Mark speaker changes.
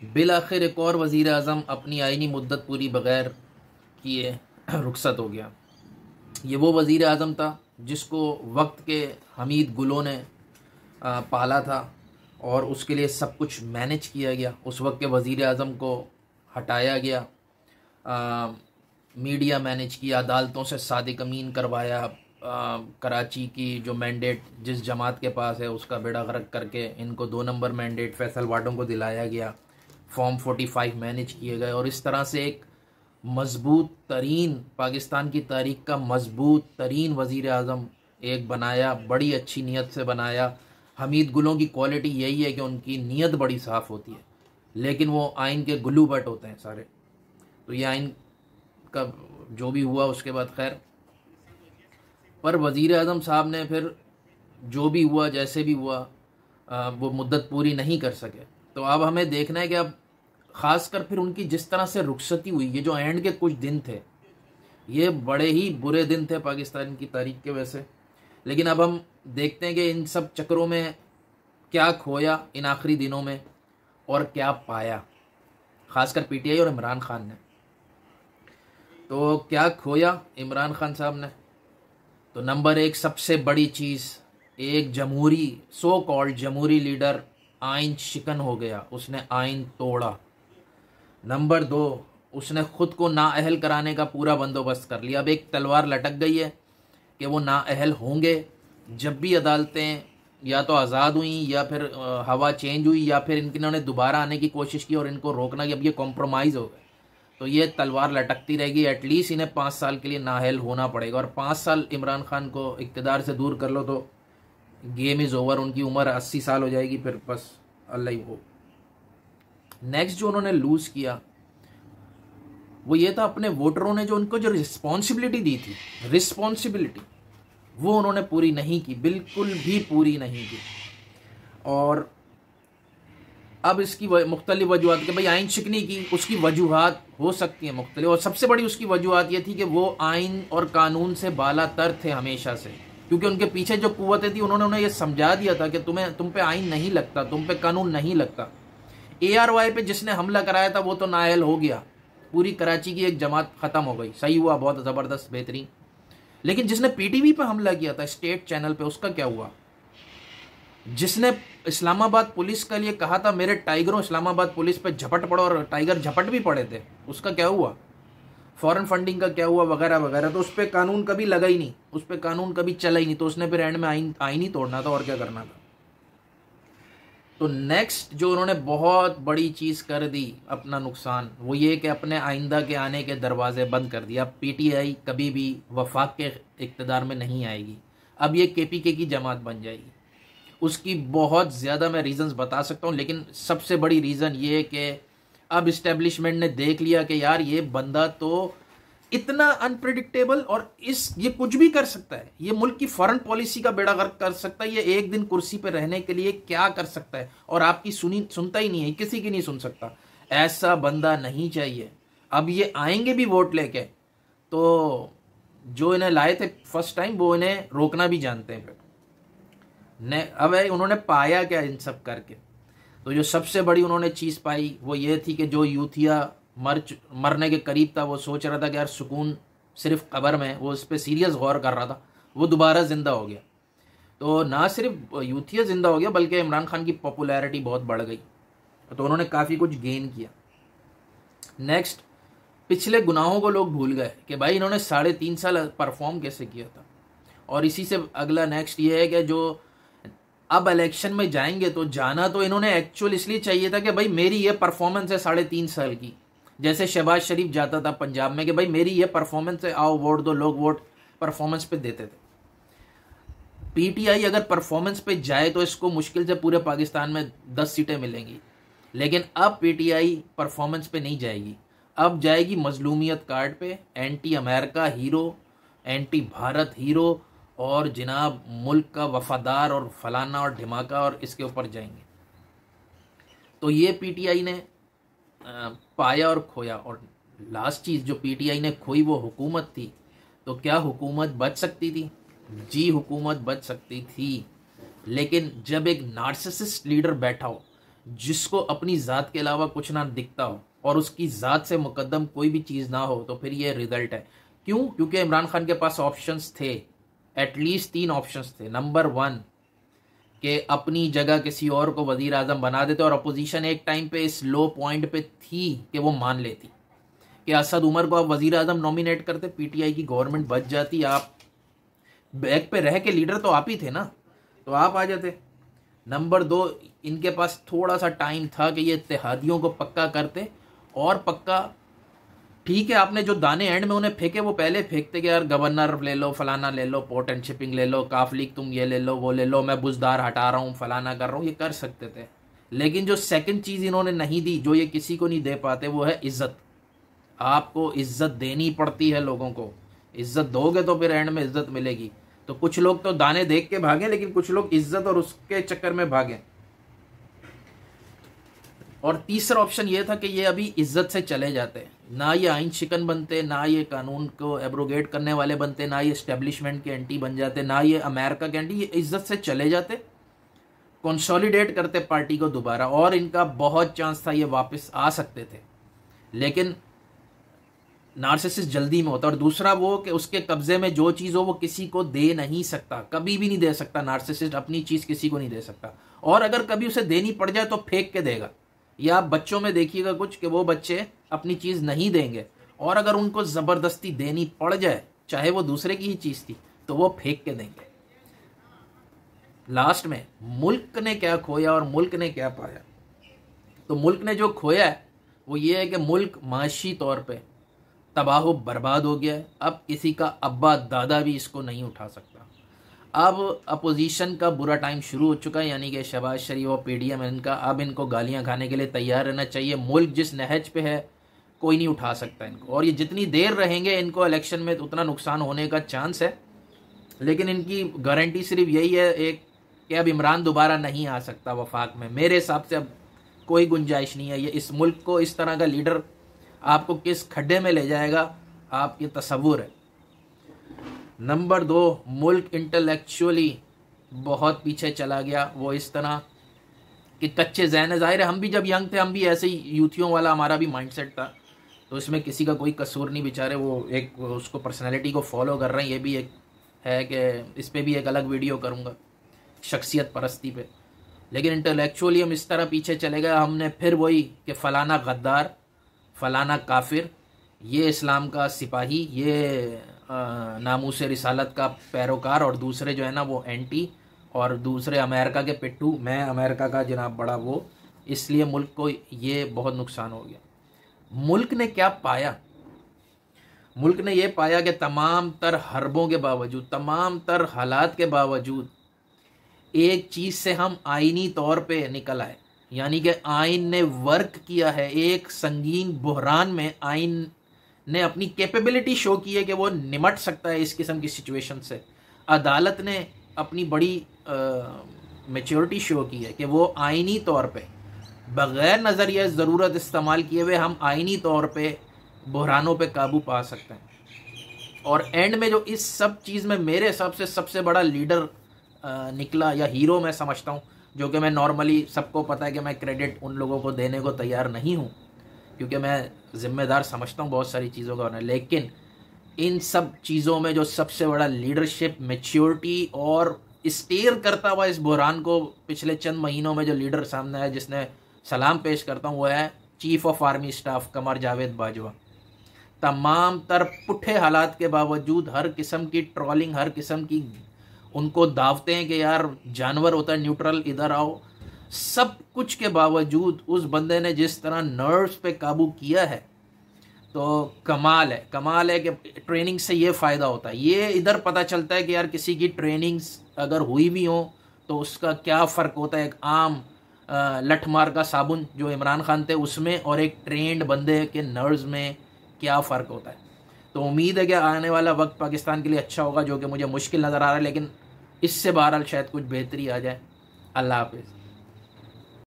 Speaker 1: Bill आखिर एक और वज़ी अजम अपनी आइनी मुद्दत पूरी बग़ैर किए रुखसत हो गया। ये वो वज़ी अजम था जिसको वक्त के हमीद गुलों ने पाला था और उसके लिए सब कुछ मैनेज किया गया। उस वक्त के वज़ी अजम को हटाया गया आ, मीडिया मैनेज किया अदालतों से सादिक अमीन करवाया आ, कराची की जो मैंडेट जिस जमात के पास है उसका बेड़ा गर्क करके इनको दो नंबर मैंडेट फैसल वाडों को दिलाया गया। फॉर्म 45 मैनेज किए गए और इस तरह से एक मज़बूत तरीन, पाकिस्तान की तारीख का मज़बूत तरीन वज़ी अजम एक बनाया, बड़ी अच्छी नीयत से बनाया। हमीद गुलों की क्वालिटी यही है कि उनकी नीयत बड़ी साफ़ होती है, लेकिन वो आइन के गुल्लू बट होते हैं सारे। तो ये आइन का जो भी हुआ उसके बाद खैर। पर वज़ी अजम साहब ने फिर जो भी हुआ, जैसे भी हुआ वो मुद्दत पूरी नहीं कर सके। तो अब हमें देखना है कि अब ख़ासकर फिर उनकी जिस तरह से रुखसती हुई, ये जो एंड के कुछ दिन थे, ये बड़े ही बुरे दिन थे पाकिस्तान की तारीख के वैसे लेकिन अब हम देखते हैं कि इन सब चक्रों में क्या खोया इन आखिरी दिनों में और क्या पाया, ख़ासकर पीटीआई और इमरान खान ने। तो क्या खोया इमरान खान साहब ने? तो नंबर एक सबसे बड़ी चीज़, एक जमहूरी सो कॉल्ड जमहूरी लीडर आइन शिकन हो गया, उसने आइन तोड़ा। नंबर दो, उसने खुद को नाअहल कराने का पूरा बंदोबस्त कर लिया। अब एक तलवार लटक गई है कि वो नाअहल होंगे। जब भी अदालतें या तो आज़ाद हुई या फिर हवा चेंज हुई या फिर इन्होंने दोबारा आने की कोशिश की और इनको रोकना कि अब ये कॉम्प्रोमाइज़ हो गए तो ये तलवार लटकती रहेगी। एटलीस्ट इन्हें पाँच साल के लिए नाहल होना पड़ेगा और पाँच साल इमरान खान को इकतदार से दूर कर लो तो गेम इज़ ओवर उनकी उम्र अस्सी साल हो जाएगी, फिर बस अल्लाह ही हो नेक्स्ट जो उन्होंने लूज़ किया, वो ये था अपने वोटरों ने जो उनको जो रिस्पॉन्सिबिलिटी दी थी रिस्पॉन्सिबिलिटी वो उन्होंने पूरी नहीं की, बिल्कुल भी पूरी नहीं की। और अब इसकी मुख्तलिफ़ वजूहत कि भाई आइन शिकनी की, उसकी वजूहत हो सकती हैं मुख्तलिफ़, और सबसे बड़ी उसकी वजूहत ये थी कि वो आइन और कानून से बाला तर थे हमेशा से, क्योंकि उनके पीछे जो कुतें थी, उन्होंने उन्हें यह समझा दिया था कि तुम्हें, तुम पे आइन नहीं लगता, तुम पे कानून नहीं लगता। ए आर वाई पे जिसने हमला कराया था, वो तो नायल हो गया। पूरी कराची की एक जमात ख़त्म हो गई। सही हुआ, बहुत ज़बरदस्त, बेहतरीन। लेकिन जिसने पीटीवी पे हमला किया था, स्टेट चैनल पे, उसका क्या हुआ? जिसने इस्लामाबाद पुलिस के लिए कहा था, मेरे टाइगरों इस्लामाबाद पुलिस पे झपट पड़ो और टाइगर झपट भी पड़े थे, उसका क्या हुआ? फॉरेन फंडिंग का क्या हुआ, वगैरह वगैरह। तो उस पर कानून कभी लगा ही नहीं, उस पर कानून कभी चला ही नहीं तो उसने फिर एंड में आइन आइन ही तोड़ना था, और क्या करना था? तो नेक्स्ट जो उन्होंने बहुत बड़ी चीज़ कर दी अपना नुकसान, वो ये कि अपने आइंदा के आने के दरवाजे बंद कर दिया पीटीआई कभी भी वफाक के इकतदार में नहीं आएगी। अब ये के पी के की जमात बन जाएगी। उसकी बहुत ज़्यादा मैं रीज़न्स बता सकता हूँ, लेकिन सबसे बड़ी रीज़न ये कि अब इस्टेब्लिशमेंट ने देख लिया कि यार ये बंदा तो इतना अनप्रिडिक्टेबल और इस, ये कुछ भी कर सकता है। ये मुल्क की फॉरेन पॉलिसी का बेड़ा गर्क कर सकता है, ये एक दिन कुर्सी पर रहने के लिए क्या कर सकता है? और आपकी सुनी, सुनता ही नहीं है, किसी की नहीं सुन सकता। ऐसा बंदा नहीं चाहिए। अब ये आएँगे भी वोट लेके तो जो इन्हें लाए थे फ़र्स्ट टाइम वो इन्हें रोकना भी जानते हैं फिर। ने, अब उन्होंने पाया क्या इन सब करके? तो जो सबसे बड़ी उन्होंने चीज़ पाई, वो ये थी कि जो यूथिया मर मरने के करीब था, वो सोच रहा था कि यार सुकून सिर्फ़ कबर में वो इस पर सीरियस गौर कर रहा था। वो दोबारा ज़िंदा हो गया। तो ना सिर्फ़ यूथिया ज़िंदा हो गया, बल्कि इमरान खान की पॉपुलैरिटी बहुत बढ़ गई। तो उन्होंने काफ़ी कुछ गेन किया। नेक्स्ट पिछले गुनाहों को लोग भूल गए कि भाई इन्होंने साढ़े तीन साल परफॉर्म कैसे किया था। और इसी से अगला नेक्स्ट ये है कि जो अब इलेक्शन में जाएँगे तो जाना तो इन्होंने एक्चुअल इसलिए चाहिए था कि भाई मेरी ये परफॉर्मेंस है साढ़े तीन साल की। जैसे शहबाज शरीफ जाता था पंजाब में कि भाई मेरी ये परफॉर्मेंस है, आओ वोट दो, लोग वोट परफॉर्मेंस पे देते थे। पीटीआई अगर परफॉर्मेंस पे जाए तो इसको मुश्किल से पूरे पाकिस्तान में दस सीटें मिलेंगी। लेकिन अब पीटीआई परफॉर्मेंस पे नहीं जाएगी। अब जाएगी मजलूमियत कार्ड पे anti America hero anti Bharat hero और जनाब मुल्क का वफादार और फलाना और ढिमाका और इसके ऊपर जाएँगे। तो ये पीटीआई ने पाया और खोया। और लास्ट चीज़ जो पीटीआई ने खोई वो हुकूमत थी। तो क्या हुकूमत बच सकती थी? जी, हुकूमत बच सकती थी। लेकिन जब एक नार्सिसिस्ट लीडर बैठा हो, जिसको अपनी ज़ात के अलावा कुछ ना दिखता हो, और उसकी ज़ात से मुकदम कोई भी चीज़ ना हो तो फिर ये रिज़ल्ट है। क्यों? क्योंकि इमरान खान के पास ऑप्शंस थे। एटलीस्ट तीन ऑप्शंस थे। नंबर वन कि अपनी जगह किसी और को वज़ीर अजम बना देते और अपोजिशन एक टाइम पे इस लो पॉइंट पे थी कि वो मान लेती। कि असद उमर को आप वज़ीर अजम नॉमिनेट करते पीटीआई की गवर्नमेंट बच जाती, आप बैक पे रह के लीडर तो आप ही थे ना? तो आप आ जाते। नंबर दो, इनके पास थोड़ा सा टाइम था कि ये इतिहादियों को पक्का करते और पक्का ठीक है, आपने जो दाने एंड में उन्हें फेंके, वो पहले फेंकते कि यार गवर्नर ले लो, फलाना ले लो पोर्ट एंड शिपिंग ले लो काफलिक तुम ये ले लो, वो ले लो, मैं बुजदार हटा रहा हूँ, फलाना कर रहा हूँ, ये कर सकते थे। लेकिन जो सेकंड चीज़ इन्होंने नहीं दी, जो ये किसी को नहीं दे पाते, वो है इज़्ज़त। आपको इज़्ज़त देनी पड़ती है लोगों को। इज़्ज़त दोगे तो फिर एंड में इज़्ज़त मिलेगी। तो कुछ लोग तो दाने देख के भागे, लेकिन कुछ लोग इज़्ज़त और उसके चक्कर में भागे। और तीसरा ऑप्शन ये था कि ये अभी इज़्ज़त से चले जाते ना ये आइन शिकन बनते, ना ये कानून को एब्रोगेट करने वाले बनते, ना ये स्टेब्लिशमेंट के एंटी बन जाते, ना ये अमेरिका के एंटी ये इज़्ज़त से चले जाते। कंसोलिडेट करते पार्टी को दोबारा और इनका बहुत चांस था ये वापस आ सकते थे। लेकिन नार्सिसिस जल्दी में होता और दूसरा वो कि उसके कब्जे में जो चीज़ हो वो किसी को दे नहीं सकता। कभी भी नहीं दे सकता नार्सिसिस्ट अपनी चीज़ किसी को नहीं दे सकता। और अगर कभी उसे देनी पड़ जाए तो फेंक के देगा। या बच्चों में देखिएगा कुछ कि वो बच्चे अपनी चीज़ नहीं देंगे। और अगर उनको ज़बरदस्ती देनी पड़ जाए, चाहे वो दूसरे की ही चीज़ थी तो वो फेंक के देंगे। लास्ट में, मुल्क ने क्या खोया और मुल्क ने क्या पाया? तो मुल्क ने जो खोया है, वो ये है कि मुल्क माशी तौर पे तबाह बर्बाद हो गया है। अब किसी का अब्बा दादा भी इसको नहीं उठा सकता। अब अपोजिशन का बुरा टाइम शुरू हो चुका है, यानी कि शहबाज शरीफ और पी डी एम इनका। अब इनको गालियाँ खाने के लिए तैयार रहना चाहिए। मुल्क जिस नहज पे है, कोई नहीं उठा सकता इनको। और ये जितनी देर रहेंगे इनको इलेक्शन में उतना नुकसान होने का चांस है। लेकिन इनकी गारंटी सिर्फ़ यही है एक, कि अब इमरान दोबारा नहीं आ सकता वफाक में। मेरे हिसाब से अब कोई गुंजाइश नहीं है। ये इस मुल्क को, इस तरह का लीडर आपको किस खड्डे में ले जाएगा आपके तस्वुर है। नंबर दो, मुल्क इंटेलेक्चुअली बहुत पीछे चला गया वो इस तरह कि कच्चे जहन ज़ाहिर है, हम भी जब यंग थे, हम भी ऐसे ही यूथियों वाला हमारा भी माइंडसेट था। तो इसमें किसी का कोई कसूर नहीं बेचारे, वो एक, उसको पर्सनैलिटी को फॉलो कर रहे हैं, ये भी एक है कि इस पर भी एक अलग वीडियो करूँगा, शख्सियत परस्ती पे। लेकिन इंटेलेक्चुअली हम इस तरह पीछे चले गए, हमने फिर वही कि फ़लाना गद्दार, फ़लाना काफिर, ये इस्लाम का सिपाही, ये नामूस रिसालत का पैरोकार और दूसरे जो है ना वो एंटी और दूसरे अमेरिका के पिट्टू। मैं अमेरिका का जनाब बड़ा वो, इसलिए मुल्क को ये बहुत नुकसान हो गया। मुल्क ने क्या पाया? मुल्क ने ये पाया कि तमाम तर हरबों के बावजूद, तमाम तर हालात के बावजूद, एक चीज़ से हम आइनी तौर पे निकल आए। यानी कि आइन ने वर्क किया है, एक संगीन बहरान में आइन ने अपनी कैपेबिलिटी शो की है कि वो निमट सकता है इस किस्म की सिचुएशन से। अदालत ने अपनी बड़ी मेच्योरिटी शो की है कि वो आइनी तौर पे, बग़ैर नज़रिया ज़रूरत इस्तेमाल किए हुए हम आइनी तौर पे बहरानों पे काबू पा सकते हैं। और एंड में जो इस सब चीज़ में मेरे हिसाब से सबसे बड़ा लीडर निकला या हीरो मैं समझता हूँ, जो कि मैं नॉर्मली सबको पता है कि मैं क्रेडिट उन लोगों को देने को तैयार नहीं हूँ, क्योंकि मैं ज़िम्मेदार समझता हूँ बहुत सारी चीज़ों का होना लेकिन इन सब चीज़ों में जो सबसे बड़ा लीडरशिप मेच्योरिटी और स्टेयर करता हुआ इस बहरान को पिछले चंद महीनों में जो लीडर सामने आया, जिसने सलाम पेश करता हूँ, वो है chief of army staff Qamar Javed Bajwa. तमाम तर पुठे हालात के बावजूद हर किस्म की ट्रॉलिंग हर किस्म की उनको दावते हैं कि यार जानवर होता है न्यूट्रल इधर आओ सब कुछ के बावजूद उस बंदे ने जिस तरह नर्व्स पे काबू किया है तो कमाल है। कमाल है कि ट्रेनिंग से ये फ़ायदा होता है। ये इधर पता चलता है कि यार किसी की ट्रेनिंग्स अगर हुई भी हो तो उसका क्या फ़र्क होता है? एक आम लठमार का साबुन जो इमरान खान थे, उसमें और एक ट्रेंड बंदे के नर्व्स में क्या फ़र्क होता है? तो उम्मीद है कि आने वाला वक्त पाकिस्तान के लिए अच्छा होगा, जो कि मुझे मुश्किल नज़र आ रहा है, लेकिन इससे बहरहाल शायद कुछ बेहतरी आ जाए। अल्लाह हाफिज़।